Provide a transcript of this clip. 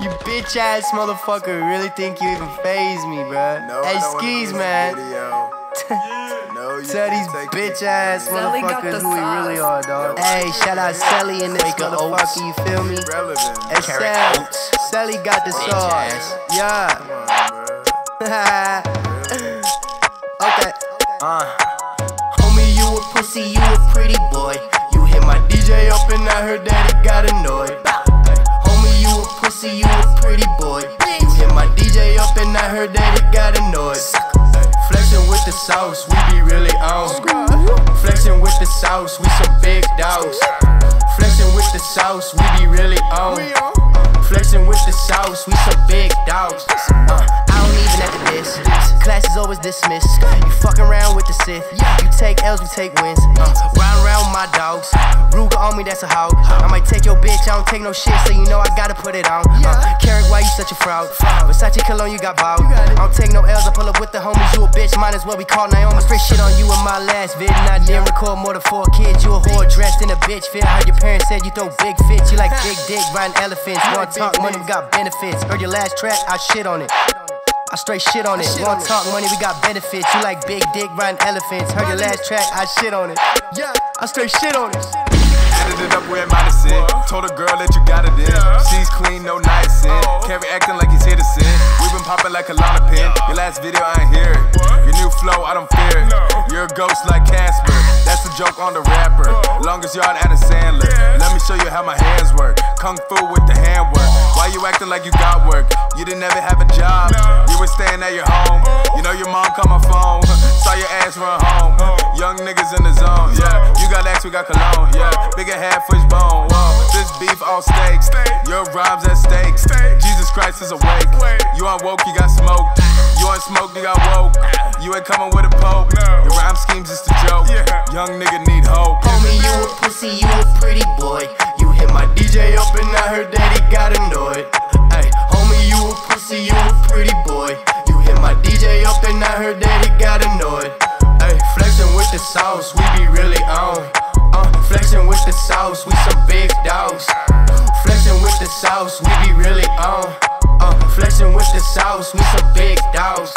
you bitch ass motherfucker really think you even phase me, bruh. No, hey, I don't skis, man. no, you Tell can't these bitch ass Sally motherfuckers who we really are, dog. Hey, shout out Celly and this Make motherfucker, you feel me? Relevant. Hey, bro. Celly, Celly got the sauce. Yeah. Come okay. Uh. Homie, you a pussy, you a pretty boy. You hit my DJ up and I heard that he got annoyed. Homie, you a pussy, you a pretty boy. You hit my DJ up and I heard that he got annoyed. Flexing with the sauce, we be really on. Flexing with the sauce, we some big dogs. Flexing with the sauce, we be really on. Flexing with the sauce, we some big dogs. Uh, I don't even have to diss. Class is always dismissed. You fucking around with the Sith. You take L's, we take wins. Uh, round round with my dogs. Ruger on me, that's a hog. I might take your bitch, I don't take no shit, so you know I gotta put it on. Uh, Carrick, why you such a fraud? Versace cologne, you got bought. I don't take no L's, I pull up with the homies. You a bitch, mine is what we call Naomi. Straight shit on you in my last vid, and I didn't record more than four kids. You a whore dressed in a bitch fit. Heard your parents said you throw big fits. You like big dick, riding elephants. Want talk money, we got benefits. Heard your last track, I shit on it. I straight shit on it. Want talk money, we got benefits. You like big dick, riding elephants. Heard your last track, I shit on it. Yeah, I straight shit on it. Ended it up where Madison. Told a girl that you got it in. She's clean, no nice niacin. Carry acting like he's here to sin. we been popping like a lot of pin. Your last video, I ain't hear it. Your new flow, I don't fear it. You're a ghost like Casper. That's a joke on the rapper. Longest yard Adam Sandler. Let me show you how my hands work. Kung Fu with the handwork. Why you acting like you got work? You didn't ever have a job. You were staying at your home. You know your mom called my phone. Saw your ass run home. Young niggas in the zone. Yeah, you got ass, we got cologne. Yeah, bigger head, fishbone. Whoa, this beef all steaks. Your rhymes at stakes. Jesus Christ is awake. You on woke, you got smoked. You on smoke, you got woke. You ain't coming with a pope. Your rhyme schemes just a joke. Young nigga need hope. Homie, you a pussy, you a pretty boy. You hit my DJ up and I heard that he got annoyed. Dogs. Flexing with the sauce, we be really on. Uh, flexing with the sauce, we some big dogs.